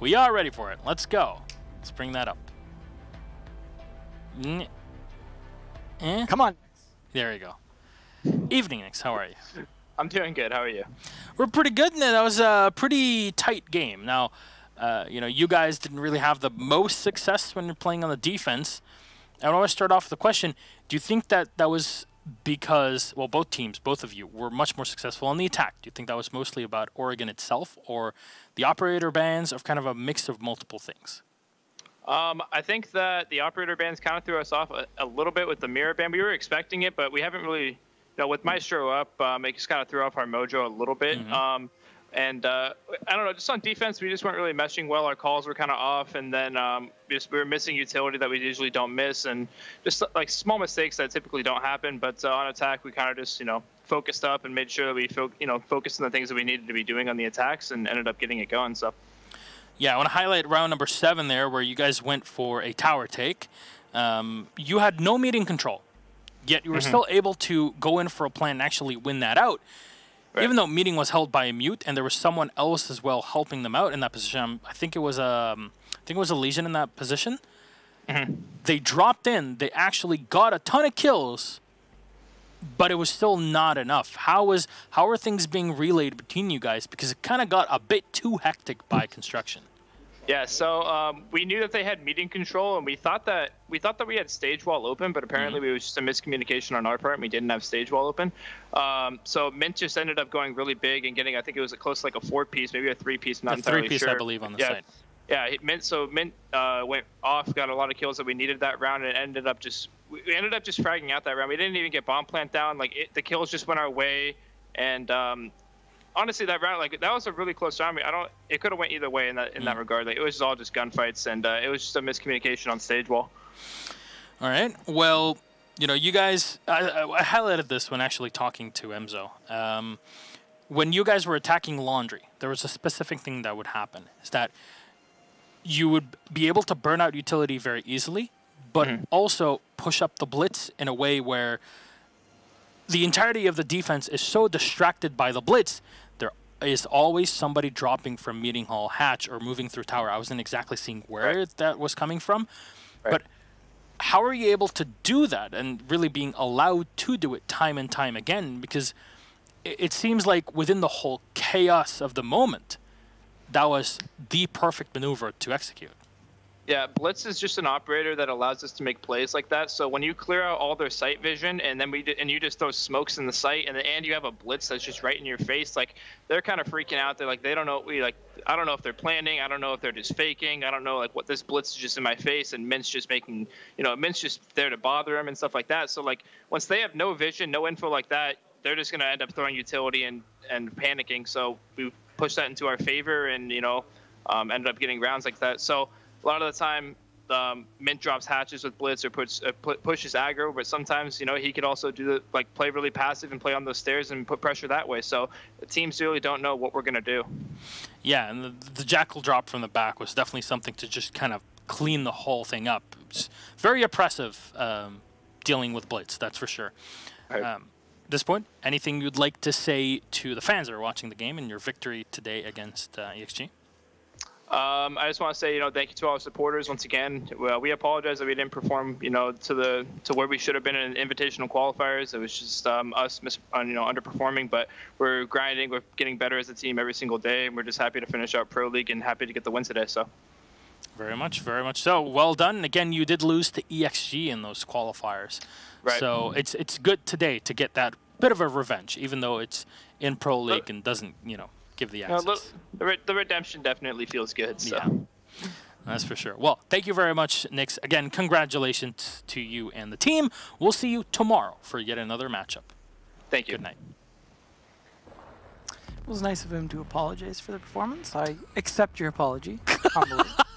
We are ready for it. Let's go. Let's bring that up. N eh? Come on. There you go. Evening, Nyx. How are you? I'm doing good. How are you? We're pretty good. And that was a pretty tight game. Now, uh, you know, you guys didn't really have the most success when you're playing on the defense. I want to start off with a question. Do you think that that was because, well, both teams, both of you, were much more successful on the attack? Do you think that was mostly about Oregon itself or the operator bans of kind of a mix of multiple things? Um, I think that the operator bans kind of threw us off a, a, little bit with the Mira ban. We were expecting it, but we haven't really, you know, with Maestro up, um, it just kind of threw off our mojo a little bit. Mm-hmm. Um, and uh, I don't know, just on defense, we just weren't really meshing well. Our calls were kind of off, and then um, just, we were missing utility that we usually don't miss, and just like small mistakes that typically don't happen. But uh, on attack, we kind of just you know focused up and made sure that we fo- you know focused on the things that we needed to be doing on the attacks, and ended up getting it going. So. Yeah, I want to highlight round number seven there, where you guys went for a tower take. Um, you had no meeting control, yet you were mm-hmm. still able to go in for a plan and actually win that out. Right. Even though meeting was held by a mute, and there was someone else as well helping them out in that position. Um, I think it was a, um, I think it was a Lesion in that position. Mm-hmm. They dropped in. They actually got a ton of kills, but it was still not enough. How was how are things being relayed between you guys? Because it kind of got a bit too hectic by construction. Yeah, so um, we knew that they had meeting control, and we thought that we thought that we had stage wall open, but apparently mm-hmm. it was just a miscommunication on our part, and we didn't have stage wall open. Um, so Mint just ended up going really big and getting, I think it was a close like a four piece, maybe a three piece, not a three piece, sure. I believe, on the yeah. side. Yeah, Mint. So Mint uh, went off, got a lot of kills that we needed that round, and ended up just we ended up just fragging out that round. We didn't even get bomb plant down. Like it, the kills just went our way, and um, honestly, that round, like that was a really close round. I don't. It could have went either way in that in mm. that regard. Like it was all just gunfights, and uh, it was just a miscommunication on stage wall. All right. Well, you know, you guys. I, I highlighted this when actually talking to Emzo. Um, when you guys were attacking laundry, there was a specific thing that would happen. Is that you would be able to burn out utility very easily, but mm-hmm. also push up the blitz in a way where the entirety of the defense is so distracted by the blitz is always somebody dropping from meeting hall hatch or moving through tower. I wasn't exactly seeing where right. that was coming from, right. but how are you able to do that and really being allowed to do it time and time again? Because it, it seems like within the whole chaos of the moment, that was the perfect maneuver to execute. Yeah, Blitz is just an operator that allows us to make plays like that. So when you clear out all their sight vision and then we and you just throw smokes in the sight and and you have a Blitz that's just right in your face, like they're kind of freaking out. They're like they don't know we like I don't know if they're planning. I don't know if they're just faking. I don't know like what this Blitz is just in my face and Mint's just making you know Mint's just there to bother him and stuff like that. So like once they have no vision, no info like that, they're just gonna end up throwing utility and and panicking. So we push that into our favor and you know um, ended up getting rounds like that. So a lot of the time um, Mint drops hatches with blitz or puts uh, pushes aggro, but sometimes you know he could also do the, like play really passive and play on those stairs and put pressure that way. So the teams really don't know what we're gonna do. Yeah, and the, the jackal drop from the back was definitely something to just kind of clean the whole thing up. It's very oppressive um, dealing with blitz, that's for sure. Right. Um, at this point, anything you'd like to say to the fans that are watching the game and your victory today against uh, EXG? Um, I just want to say, you know, thank you to all our supporters once again. Well, we apologize that we didn't perform, you know, to the to where we should have been in invitational qualifiers. It was just um, us, mis- uh, you know, underperforming. But we're grinding. We're getting better as a team every single day, and we're just happy to finish out pro league and happy to get the win today. So. Very much, very much so. Well done. Again, you did lose to EXG in those qualifiers. Right. So it's it's good today to get that bit of a revenge, even though it's in pro league and doesn't, you know, give the access. No, the, re the redemption definitely feels good. So. Yeah. That's for sure. Well, thank you very much, Nyx. Again, congratulations to you and the team. We'll see you tomorrow for yet another matchup. Thank you. Good night. It was nice of him to apologize for the performance. I accept your apology.